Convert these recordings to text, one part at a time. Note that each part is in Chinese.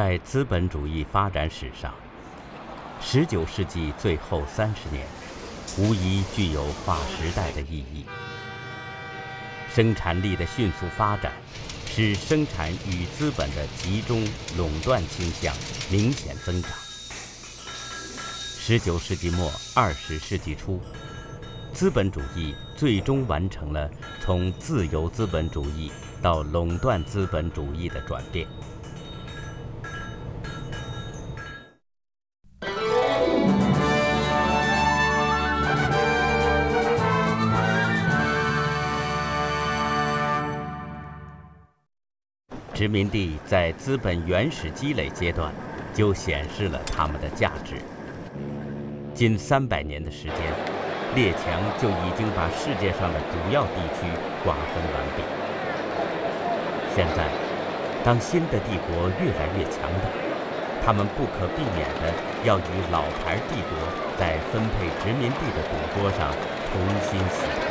在资本主义发展史上，19世纪最后三十年，无疑具有划时代的意义。生产力的迅速发展，使生产与资本的集中垄断倾向明显增长。19世纪末，20世纪初，资本主义最终完成了从自由资本主义到垄断资本主义的转变。殖民地在资本原始积累阶段就显示了他们的价值。近三百年的时间，列强就已经把世界上的主要地区瓜分完毕。现在，当新的帝国越来越强大，他们不可避免地要与老牌帝国在分配殖民地的赌桌上重新洗牌。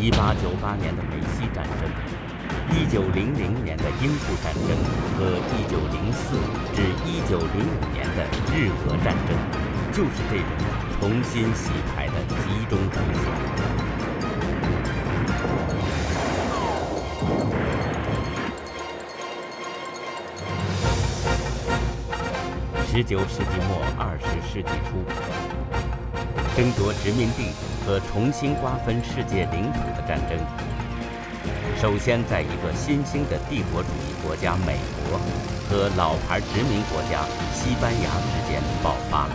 一八九八年的美西战争，一九零零年的英布战争和一九零四至一九零五年的日俄战争，就是这种重新洗牌的集中出现。十九世纪末二十世纪初。争夺殖民地和重新瓜分世界领土的战争，首先在一个新兴的帝国主义国家美国和老牌殖民国家西班牙之间爆发了。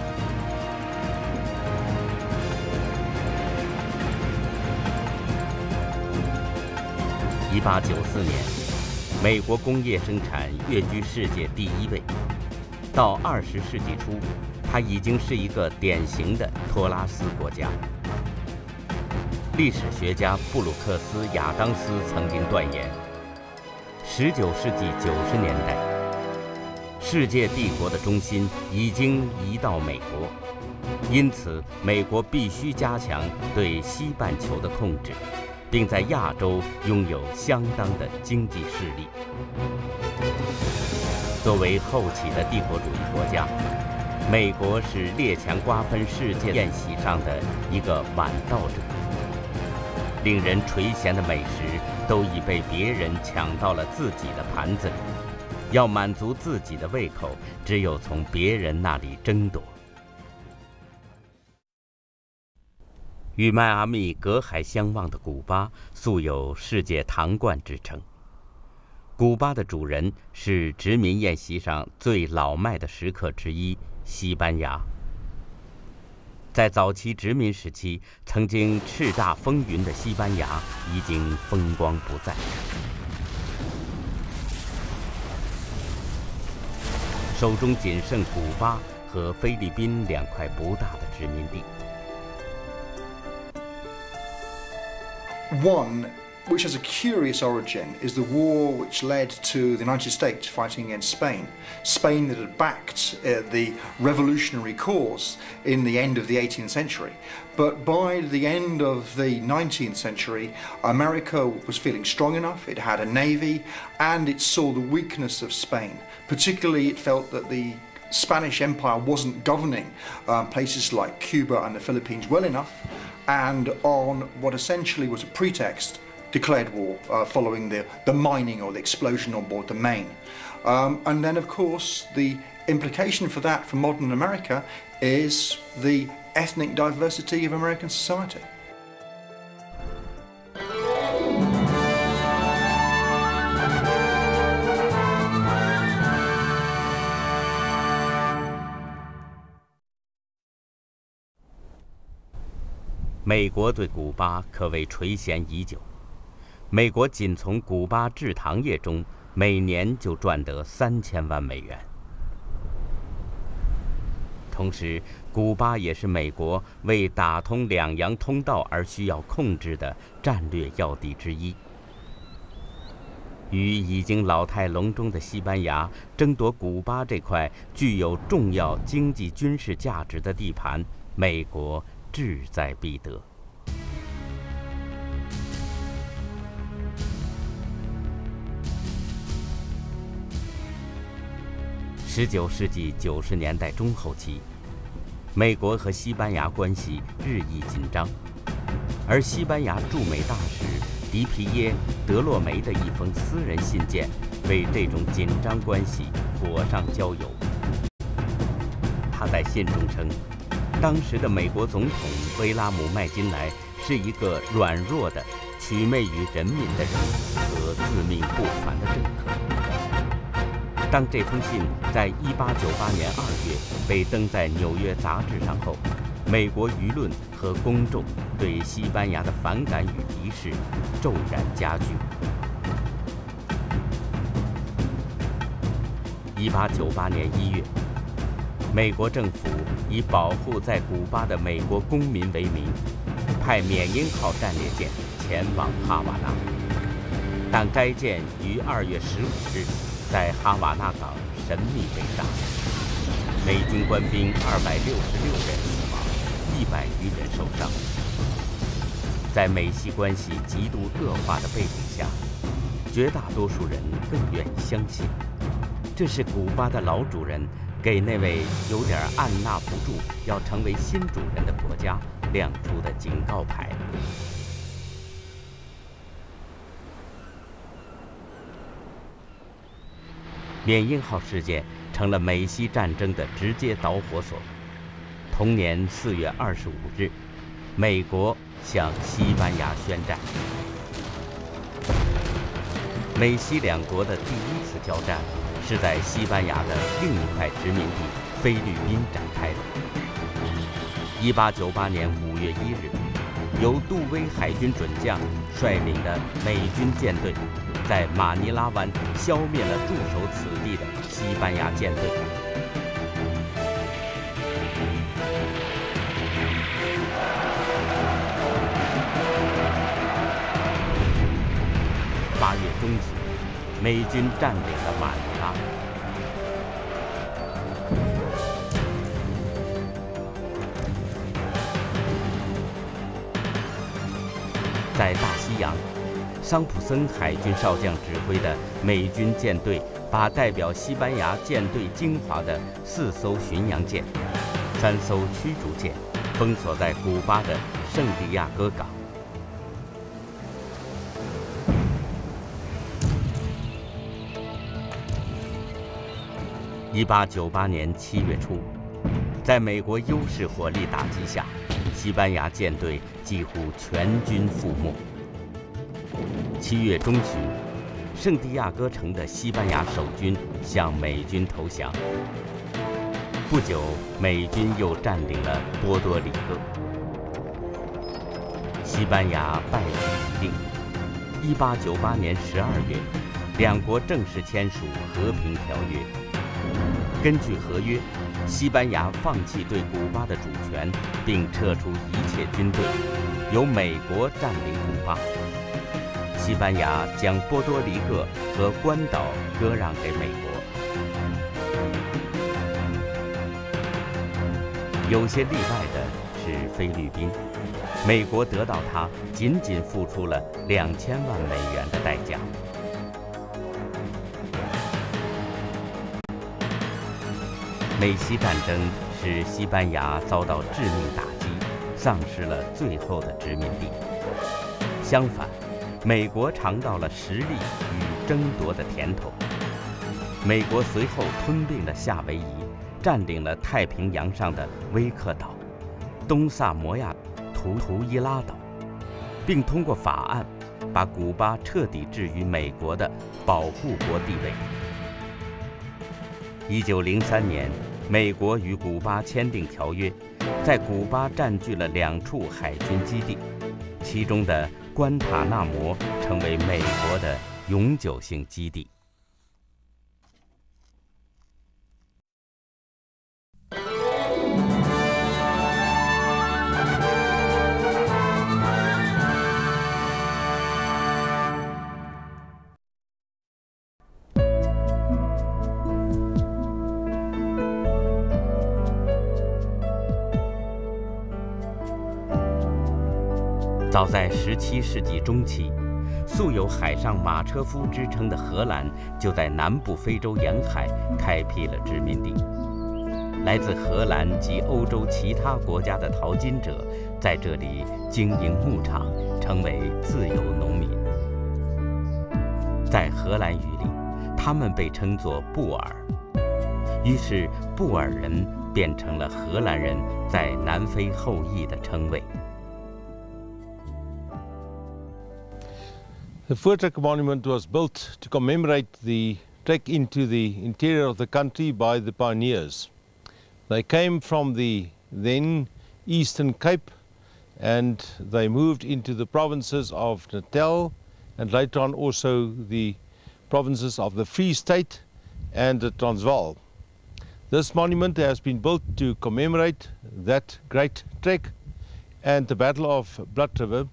一八九四年，美国工业生产跃居世界第一位，到二十世纪初。它已经是一个典型的托拉斯国家。历史学家布鲁克斯·亚当斯曾经断言：19世纪90年代，世界帝国的中心已经移到美国，因此美国必须加强对西半球的控制，并在亚洲拥有相当的经济势力。作为后起的帝国主义国家。美国是列强瓜分世界宴席上的一个晚到者，令人垂涎的美食都已被别人抢到了自己的盘子里，要满足自己的胃口，只有从别人那里争夺。与迈阿密隔海相望的古巴，素有“世界糖罐”之称。古巴的主人是殖民宴席上最老迈的食客之一。西班牙在早期殖民时期曾经叱咤风云的西班牙已经风光不再，手中仅剩古巴和菲律宾两块不大的殖民地。One. Which has a curious origin, is the war which led to the United States fighting against Spain. Spain that had backed uh, the revolutionary cause in the end of the 18th century. But by the end of the 19th century, America was feeling strong enough, it had a navy, and it saw the weakness of Spain. Particularly, it felt that the Spanish Empire wasn't governing um, places like Cuba and the Philippines well enough, and on what essentially was a pretext declared war uh, following the, the mining or the explosion on board the Maine. Um, and then, of course, the implication for that for modern America is the ethnic diversity of American society. 美国对古巴可谓垂涎已久。 美国仅从古巴制糖业中每年就赚得三千万美元。同时，古巴也是美国为打通两洋通道而需要控制的战略要地之一。与已经老态龙钟的西班牙争夺古巴这块具有重要经济军事价值的地盘，美国志在必得。十九世纪九十年代中后期，美国和西班牙关系日益紧张，而西班牙驻美大使迪皮耶·德洛梅的一封私人信件，为这种紧张关系火上浇油。他在信中称，当时的美国总统威拉姆·麦金莱是一个软弱的、取媚于人民的人和自命不凡的政客。当这封信在1898年2月被登在《纽约杂志》上后，美国舆论和公众对西班牙的反感与敌视骤然加剧。1898年1月，美国政府以保护在古巴的美国公民为名，派“缅因号”战列舰前往哈瓦那，但该舰于2月15日。在哈瓦那港神秘被炸，美军官兵二百六十六人死亡，一百余人受伤。在美西关系极度恶化的背景下，绝大多数人更愿意相信，这是古巴的老主人给那位有点按捺不住要成为新主人的国家亮出的警告牌。缅因号事件成了美西战争的直接导火索。同年四月二十五日，美国向西班牙宣战。美西两国的第一次交战是在西班牙的另一块殖民地菲律宾展开的。一八九八年五月一日，由杜威海军准将率领的美军舰队。在马尼拉湾消灭了驻守此地的西班牙舰队。八月中旬，美军占领了马尼拉。在大西洋。桑普森海军少将指挥的美军舰队，把代表西班牙舰队精华的四艘巡洋舰、三艘驱逐舰封锁在古巴的圣地亚哥港。一八九八年七月初，在美国优势火力打击下，西班牙舰队几乎全军覆没。七月中旬，圣地亚哥城的西班牙守军向美军投降。不久，美军又占领了波多黎各。西班牙败局已定。一八九八年十二月，两国正式签署和平条约。根据合约，西班牙放弃对古巴的主权，并撤出一切军队，由美国占领古巴。西班牙将波多黎各和关岛割让给美国。有些例外的是菲律宾，美国得到它仅仅付出了两千万美元的代价。美西战争使西班牙遭到致命打击，丧失了最后的殖民地。相反。美国尝到了实力与争夺的甜头。美国随后吞并了夏威夷，占领了太平洋上的威克岛、东萨摩亚、图图伊拉岛，并通过法案把古巴彻底置于美国的保护国地位。一九零三年，美国与古巴签订条约，在古巴占据了两处海军基地，其中的。关塔那摩成为美国的永久性基地。早在17世纪中期，素有“海上马车夫”之称的荷兰，就在南部非洲沿海开辟了殖民地。来自荷兰及欧洲其他国家的淘金者，在这里经营牧场，成为自由农民。在荷兰语里，他们被称作布尔，于是布尔人变成了荷兰人在南非后裔的称谓。The Voortrek Monument was built to commemorate the trek into the interior of the country by the pioneers. They came from the then Eastern Cape and they moved into the provinces of Natal and later on also the provinces of the Free State and the Transvaal. This monument has been built to commemorate that great trek and the Battle of Blood River,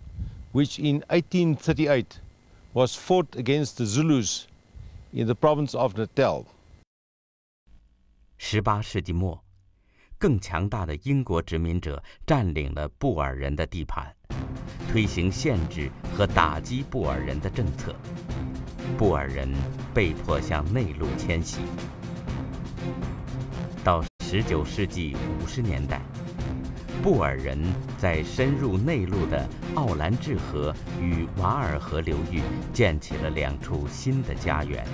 which in 1838 was fought against the Zulus in the province of Natal. 十八世纪末，更强大的英国殖民者占领了布尔人的地盘，推行限制和打击布尔人的政策，布尔人被迫向内陆迁徙。到十九世纪五十年代，布尔人在深入内陆的奥兰治河与瓦尔河流域建起了两处新的家园：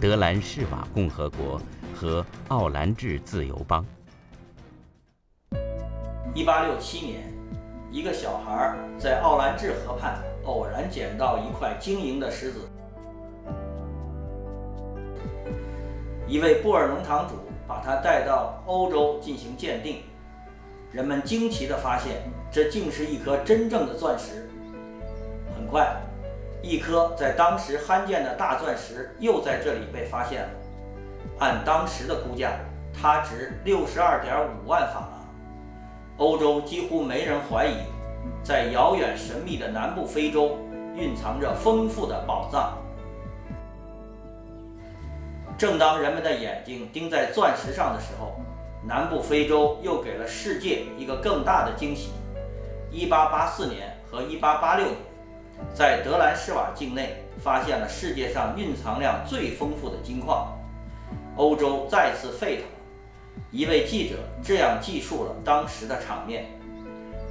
德兰士瓦共和国和奥兰治自由邦。一八六七年，一个小孩在奥兰治河畔偶然捡到一块晶莹的石子，一位布尔农场主把它带到欧洲进行鉴定。人们惊奇地发现，这竟是一颗真正的钻石。很快，一颗在当时罕见的大钻石又在这里被发现了。按当时的估价，它值六十二点五万法郎。欧洲几乎没人怀疑，在遥远神秘的南部非洲蕴藏着丰富的宝藏。正当人们的眼睛盯在钻石上的时候，南部非洲又给了世界一个更大的惊喜。1884年和1886年，在德兰士瓦境内发现了世界上蕴藏量最丰富的金矿，欧洲再次沸腾。一位记者这样记述了当时的场面：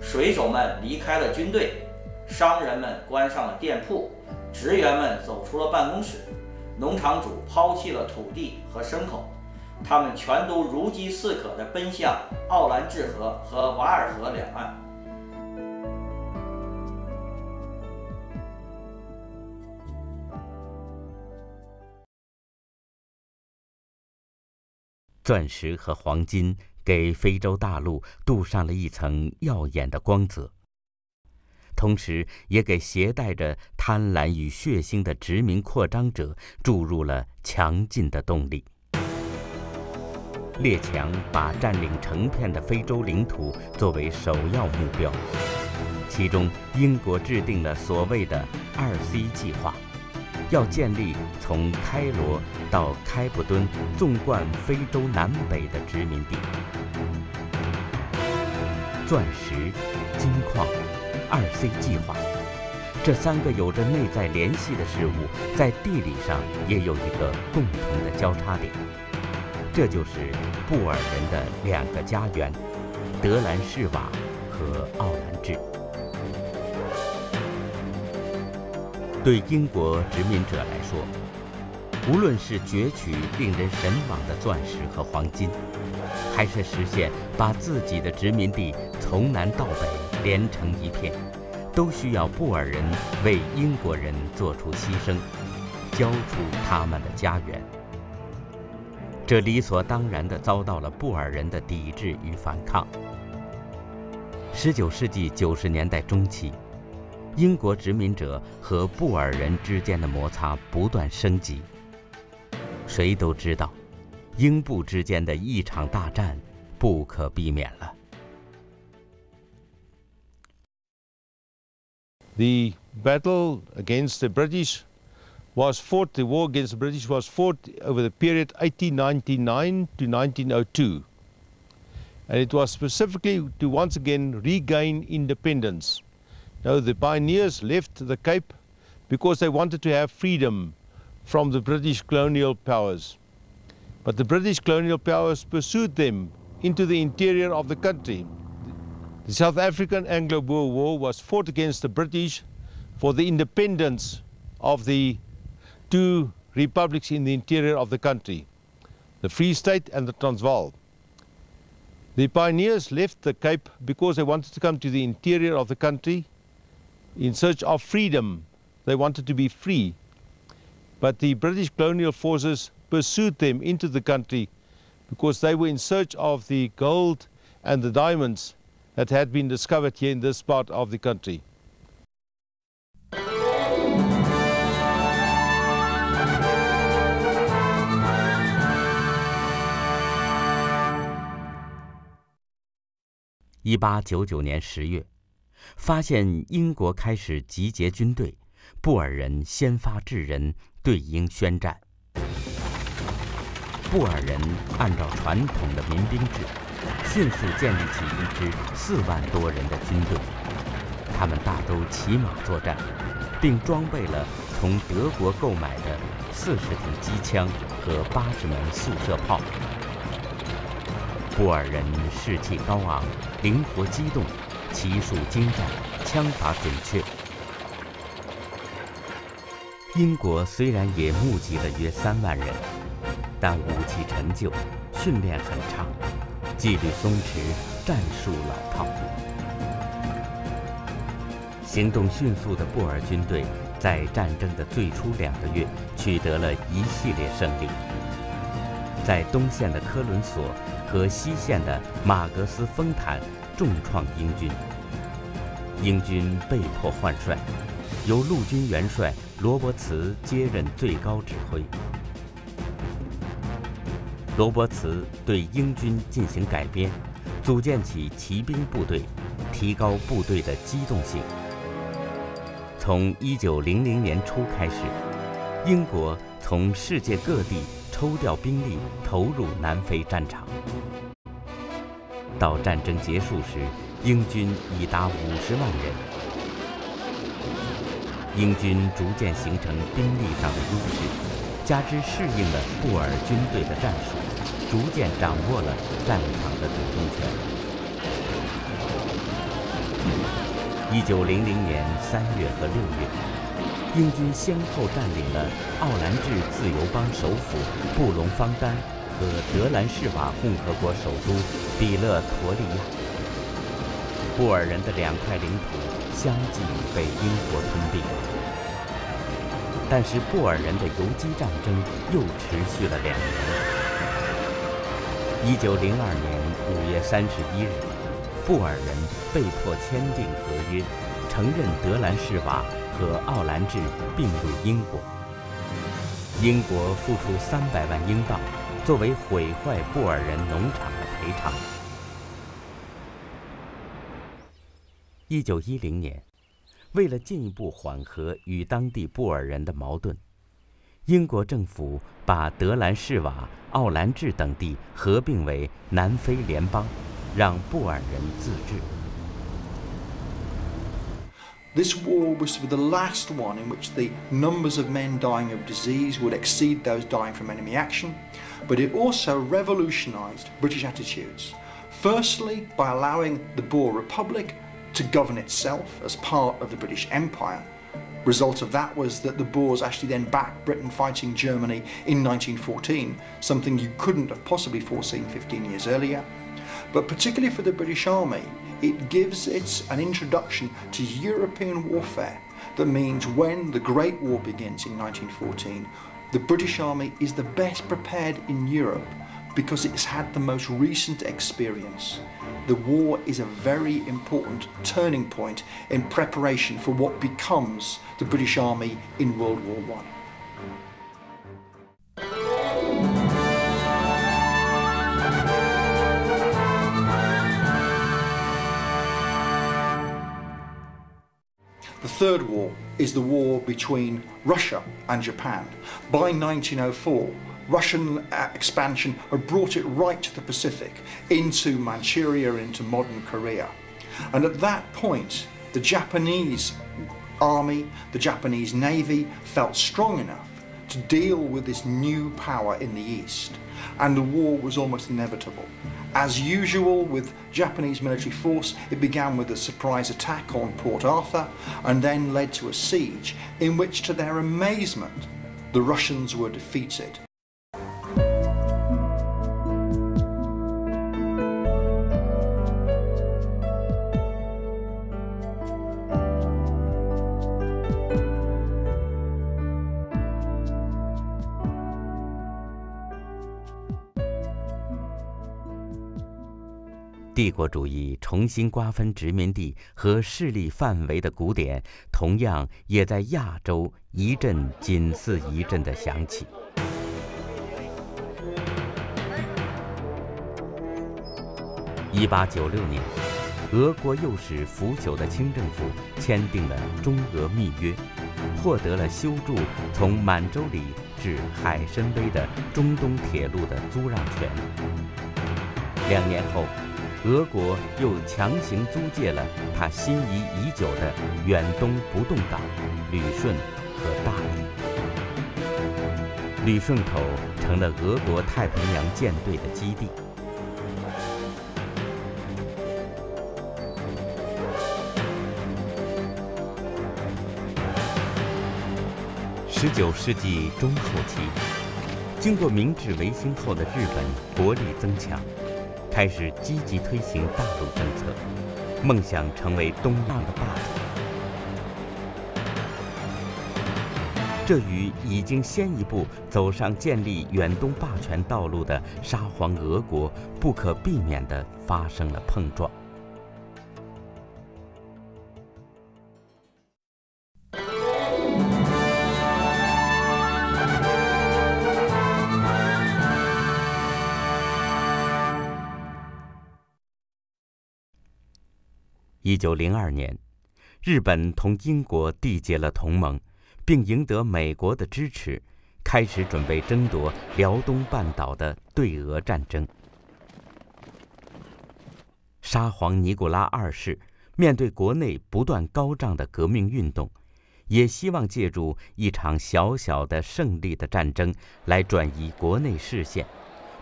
水手们离开了军队，商人们关上了店铺，职员们走出了办公室，农场主抛弃了土地和牲口。他们全都如饥似渴地奔向奥兰治河和瓦尔河两岸。钻石和黄金给非洲大陆镀上了一层耀眼的光泽，同时也给携带着贪婪与血腥的殖民扩张者注入了强劲的动力。列强把占领成片的非洲领土作为首要目标，其中英国制定了所谓的二 C 计划，要建立从开罗到开普敦纵贯非洲南北的殖民地。钻石、金矿、二 C 计划，这三个有着内在联系的事物，在地理上也有一个共同的交叉点。这就是布尔人的两个家园：德兰士瓦和奥兰治。对英国殖民者来说，无论是攫取令人神往的钻石和黄金，还是实现把自己的殖民地从南到北连成一片，都需要布尔人为英国人做出牺牲，交出他们的家园。这理所当然地遭到了布尔人的抵制与反抗。十九世纪九十年代中期，英国殖民者和布尔人之间的摩擦不断升级。谁都知道，英布之间的一场大战不可避免了。The battle against the British was fought, the war against the British was fought over the period 1899 to 1902. And it was specifically to once again regain independence. Now, the pioneers left the Cape because they wanted to have freedom from the British colonial powers. But the British colonial powers pursued them into the interior of the country. The South African Anglo-Boer War was fought against the British for the independence of the two republics in the interior of the country, the Free State and the Transvaal. The pioneers left the Cape because they wanted to come to the interior of the country in search of freedom. They wanted to be free. But the British colonial forces pursued them into the country because they were in search of the gold and the diamonds that had been discovered here in this part of the country. 一八九九年十月，发现英国开始集结军队，布尔人先发制人，对英宣战。布尔人按照传统的民兵制，迅速建立起一支四万多人的军队。他们大都骑马作战，并装备了从德国购买的四十挺机枪和八十门速射炮。布尔人士气高昂，灵活机动，骑术精湛，枪法准确。英国虽然也募集了约三万人，但武器陈旧，训练很差，纪律松弛，战术老套。行动迅速的布尔军队在战争的最初两个月取得了一系列胜利，在东线的科伦索。和西线的马格斯丰坦重创英军，英军被迫换帅，由陆军元帅罗伯茨接任最高指挥。罗伯茨对英军进行改编，组建起骑兵部队，提高部队的机动性。从1900年初开始，英国从世界各地。抽调兵力投入南非战场。到战争结束时，英军已达五十万人。英军逐渐形成兵力上的优势，加之适应了布尔军队的战术，逐渐掌握了战场的主动权。一九零零年三月和六月。英军先后占领了奥兰治自由邦首府布隆方丹和德兰士瓦共和国首都比勒陀利亚。布尔人的两块领土相继被英国吞并，但是布尔人的游击战争又持续了两年。一九零二年五月三十一日，布尔人被迫签订合约，承认德兰士瓦。和奥兰治并入英国，英国付出三百万英镑作为毁坏布尔人农场的赔偿。一九一零年，为了进一步缓和与当地布尔人的矛盾，英国政府把德兰士瓦、奥兰治等地合并为南非联邦，让布尔人自治。This war was to be the last one in which the numbers of men dying of disease would exceed those dying from enemy action, but it also revolutionised British attitudes. Firstly, by allowing the Boer Republic to govern itself as part of the British Empire. Result of that was that the Boers actually then backed Britain fighting Germany in 1914, something you couldn't have possibly foreseen 15 years earlier. But particularly for the British Army, it gives it an introduction to European warfare that means when the Great War begins in 1914, the British Army is the best prepared in Europe because it's had the most recent experience. The war is a very important turning point in preparation for what becomes the British Army in World War I. third war is the war between Russia and Japan. By 1904, Russian uh, expansion had brought it right to the Pacific, into Manchuria, into modern Korea. And at that point, the Japanese army, the Japanese navy, felt strong enough to deal with this new power in the east, and the war was almost inevitable. As usual with Japanese military force, it began with a surprise attack on Port Arthur and then led to a siege in which, to their amazement, the Russians were defeated. 帝国主义重新瓜分殖民地和势力范围的鼓点，同样也在亚洲一阵紧似一阵的响起。一八九六年，俄国右使腐朽的清政府签订了中俄密约，获得了修筑从满洲里至海参崴的中东铁路的租让权。两年后。俄国又强行租借了他心仪已久的远东不动港、旅顺和大理。旅顺口成了俄国太平洋舰队的基地。十九世纪中后期，经过明治维新后的日本国力增强。开始积极推行大陆政策，梦想成为东亚的霸主。这与已经先一步走上建立远东霸权道路的沙皇俄国不可避免地发生了碰撞。一九零二年，日本同英国缔结了同盟，并赢得美国的支持，开始准备争夺辽东半岛的对俄战争。沙皇尼古拉二世面对国内不断高涨的革命运动，也希望借助一场小小的胜利的战争来转移国内视线，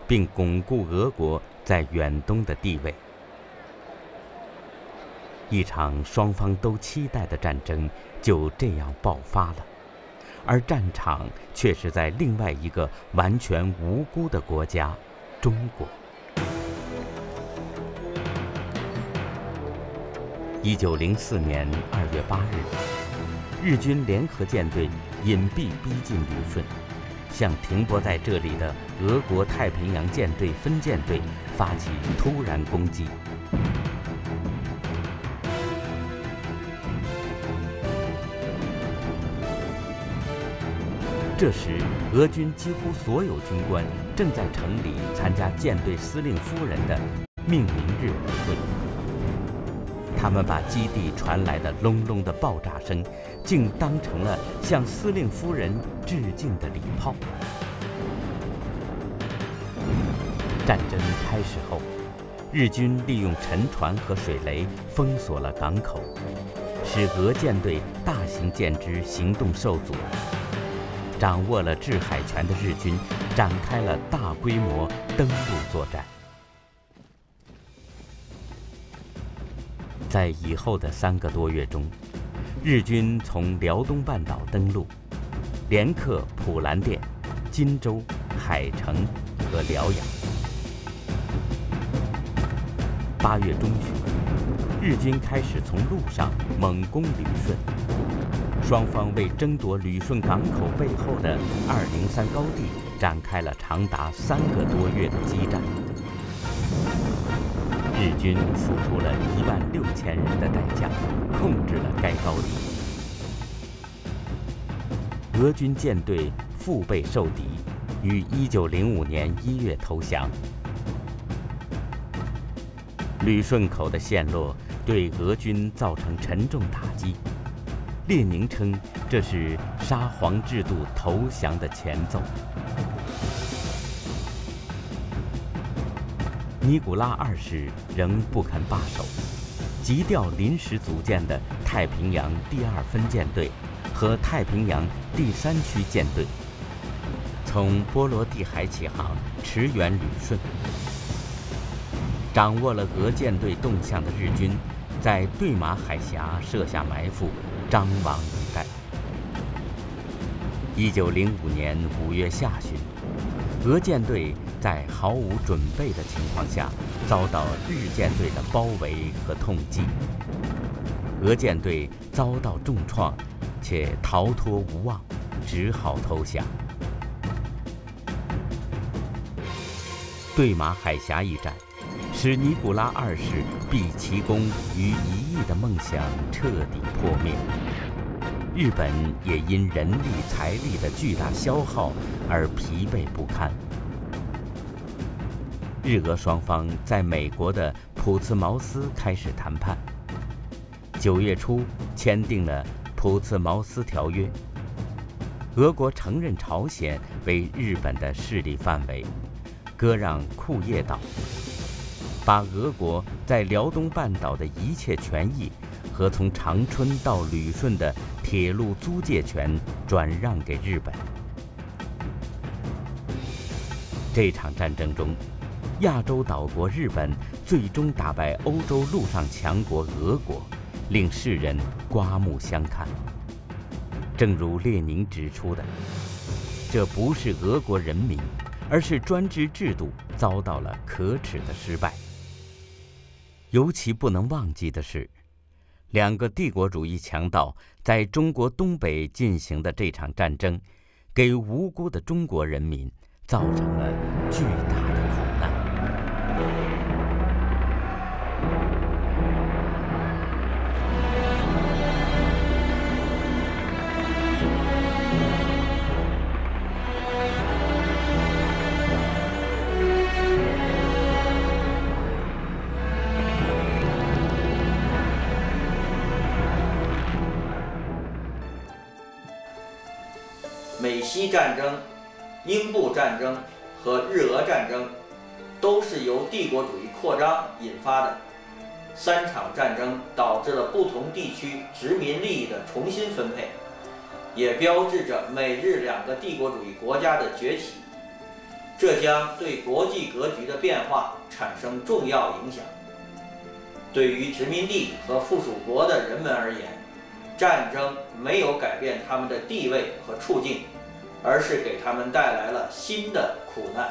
并巩固俄国在远东的地位。一场双方都期待的战争就这样爆发了，而战场却是在另外一个完全无辜的国家——中国。一九零四年二月八日，日军联合舰队隐蔽逼近旅顺，向停泊在这里的俄国太平洋舰队分舰队发起突然攻击。这时，俄军几乎所有军官正在城里参加舰队司令夫人的命名日舞会。他们把基地传来的隆隆的爆炸声，竟当成了向司令夫人致敬的礼炮。战争开始后，日军利用沉船和水雷封锁了港口，使俄舰队大型舰只行动受阻。掌握了制海权的日军展开了大规模登陆作战。在以后的三个多月中，日军从辽东半岛登陆，连克普兰店、金州、海城和辽阳。八月中旬，日军开始从陆上猛攻旅顺。双方为争夺旅顺港口背后的二零三高地展开了长达三个多月的激战。日军付出了一万六千人的代价，控制了该高地。俄军舰队腹背受敌，于一九零五年一月投降。旅顺口的陷落对俄军造成沉重打击。列宁称这是沙皇制度投降的前奏。尼古拉二世仍不肯罢手，急调临时组建的太平洋第二分舰队和太平洋第三区舰队，从波罗的海起航，驰援旅顺。掌握了俄舰队动向的日军，在对马海峡设下埋伏，张望以待。一九零五年五月下旬，俄舰队在毫无准备的情况下，遭到日舰队的包围和痛击。俄舰队遭到重创，且逃脱无望，只好投降。对马海峡一战。使尼古拉二世毕奇功于一役的梦想彻底破灭，日本也因人力财力的巨大消耗而疲惫不堪。日俄双方在美国的普茨茅斯开始谈判。九月初签订了普茨茅斯条约，俄国承认朝鲜为日本的势力范围，割让库页岛。把俄国在辽东半岛的一切权益和从长春到旅顺的铁路租借权转让给日本。这场战争中，亚洲岛国日本最终打败欧洲陆上强国俄国，令世人刮目相看。正如列宁指出的，这不是俄国人民，而是专制制度遭到了可耻的失败。尤其不能忘记的是，两个帝国主义强盗在中国东北进行的这场战争，给无辜的中国人民造成了巨大西战争、英布战争和日俄战争，都是由帝国主义扩张引发的。三场战争导致了不同地区殖民利益的重新分配，也标志着美日两个帝国主义国家的崛起。这将对国际格局的变化产生重要影响。对于殖民地和附属国的人们而言，战争没有改变他们的地位和处境。而是给他们带来了新的苦难。